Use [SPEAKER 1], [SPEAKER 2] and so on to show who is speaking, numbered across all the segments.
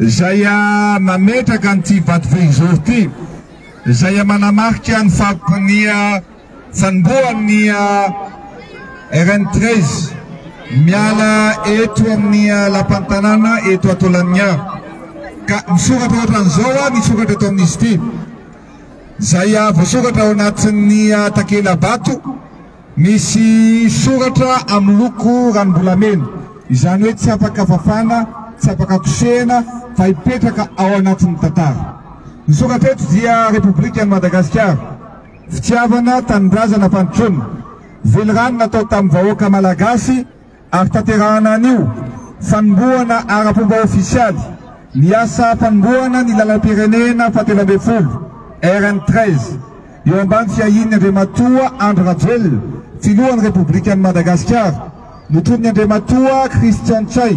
[SPEAKER 1] Izay mametraka an'ity vato vehizory ity, izay manamarika ny fahampinia fanombohan'ny RN treize miala eto amin'ny lapan'ny tanàna eto Antolanigna. Ka misoratra ohatran'izao ny soratra eto amin'izy ity, izay voasokatra ao anatin'ny takela-bato. Misy soratra amin'ny loko ranombolamena, izany hoe tsy afaka fafana, tsy afaka kosehina fa hipetraka ao anatin'ny tantara. Ny soratra eto dia Repoblikan'i Madagasikara, fitiavana, tanindrazana, fantrona, velirano natao tamin'ny vahoaka malagasy, Ahafantarana an'io fanombohana ara-pomba ofisialy ny asa fanombohana ny lalam-pirenena fahatelo ambin'ny folo, RN treize, eo ambany fiahian'ny Andriamatoa Andry Rajoelina, Filohan'ny Repoblikan'i Madagasikara, notonin'ny Andriamatoa Christian Ntsay,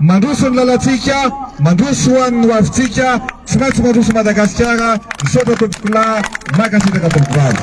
[SPEAKER 1] Mandroso ny lalantsika, mandroso ho an'ny ho avintsika, tsy maintsy mandroso Madagasikara, misaotra tompokolahy, mankasitraka tompokvavy.